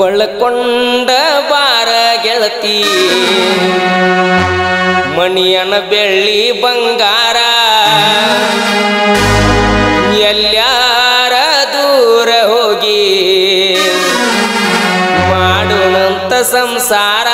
ಬಳಕೊಂಡ ಬಾರ ಗೆಳತಿ ಮಣಿಯನ ಬೆಳ್ಳಿ ಬಂಗಾರ ಎಲ್ಲಾರ ದೂರ ಹೋಗಿ ಮಾಡೋಣಂತ ಸಂಸಾರ.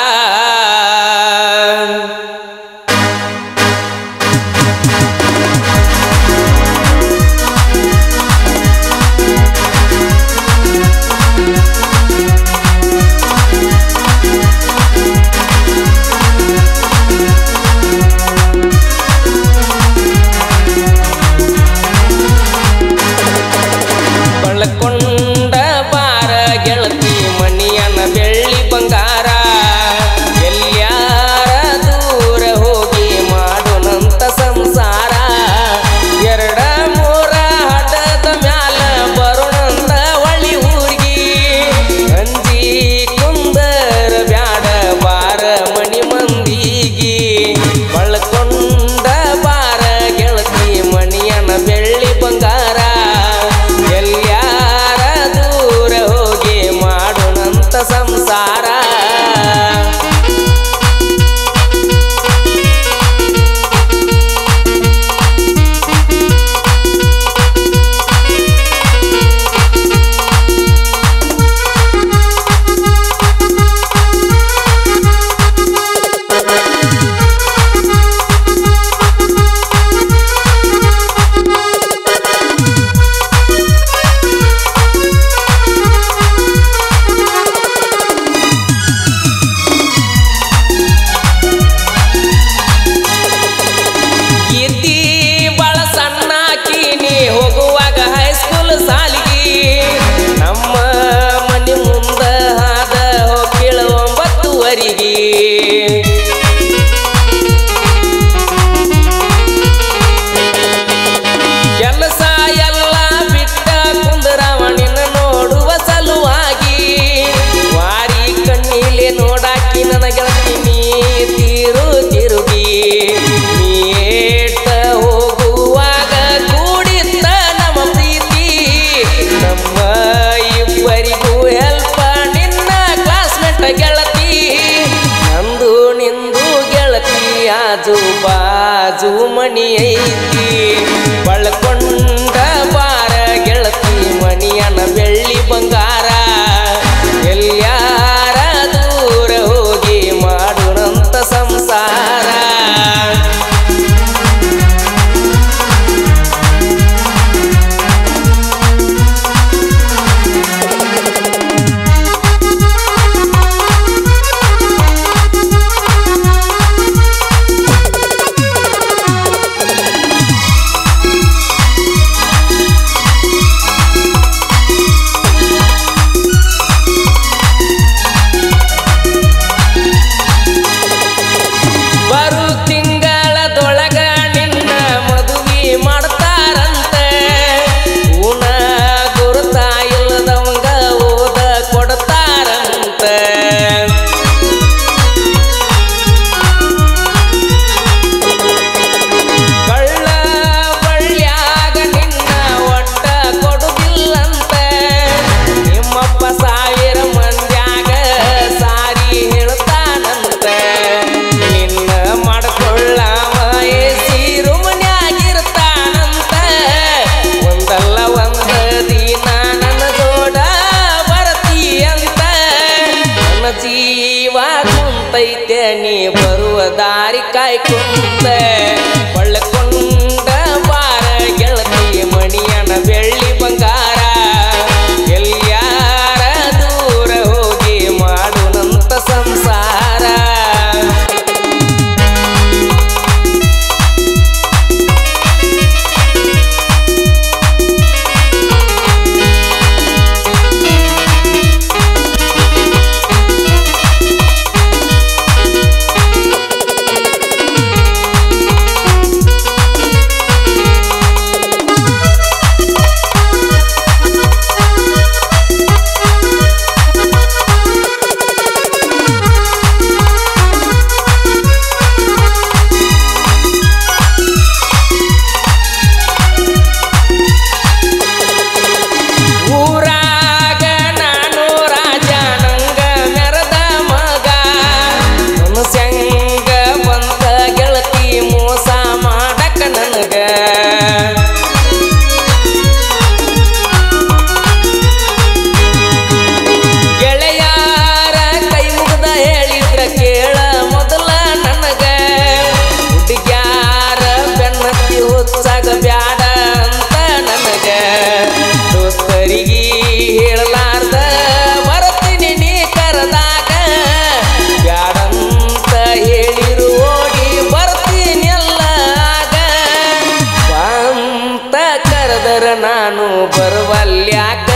bien. ನಾನು ಬರುವಲ್ಯಾಕ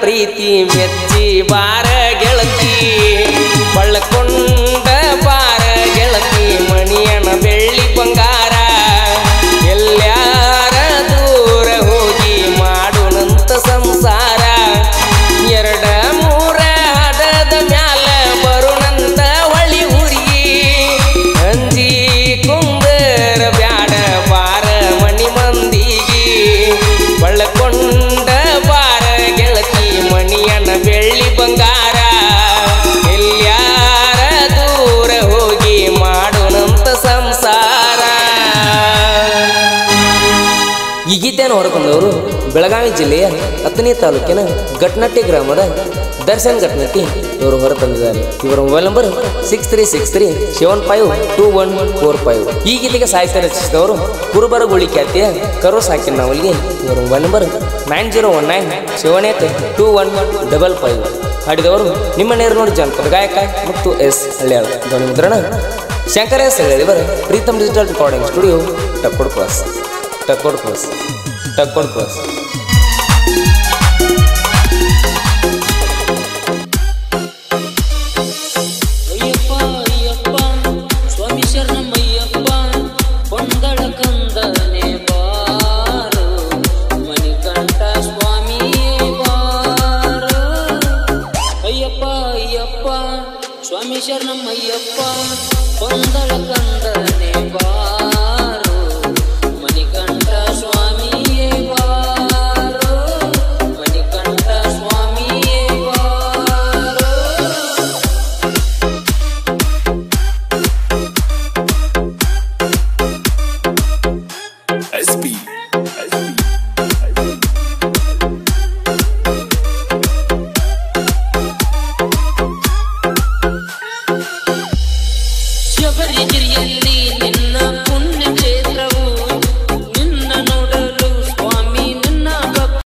ಪ್ರೀತಿ ಮೆಚ್ಚಿ ಬಾರ ಗೆಳತಿ ಬಳ್ಳಕೊಂಡ ಹೊರಕೊಂಡವರು ಬೆಳಗಾವಿ ಜಿಲ್ಲೆಯ ಹತ್ತನೇ ತಾಲೂಕಿನ ಘಟ್ನಟ್ಟಿ ಗ್ರಾಮದ ದರ್ಶನ್ ಘಟ್ನಟ್ಟಿ ಇವರು ಹೊರತಂದಿದ್ದಾರೆ. ಇವರ mobile number six three six three seven five two one four five ಈ ಗೀತೆಗೆ ಸಾಹಿತ್ಯ ರಚಿಸಿದವರು ಕುರುಬರಗುಳಿ ಖ್ಯಾತಿಯ ಕರು ಸಾಕಿನ ನಾವಲ್ಗೆ ಇವರ mobile number nine zero one nine seven eight two one double five ಹಾಡಿದವರು ನಿಮ್ಮ ನೇರು ನೋಡಿ ಜನಪದ ಗಾಯಕ ಮತ್ತು ಎಸ್ ಹಳ್ಳಿಯಾಳ ಧ್ವನಿ ಮುದ್ರಣ ಶಂಕರ ಎಸ್ ಹೇಳಿದವರು Pritam digital recording studio Takkod cross Takkod cross Takkod cross